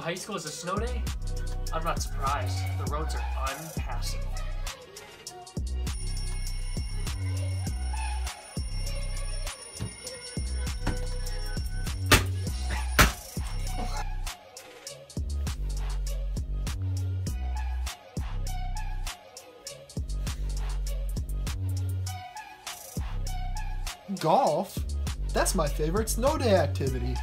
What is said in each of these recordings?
high school is a snow day? I'm not surprised. The roads are unpassable. Golf? That's my favorite snow day activity.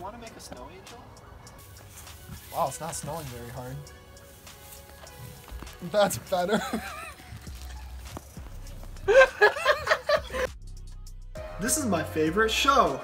want to make a snow angel? Wow, it's not snowing very hard. That's better. this is my favorite show.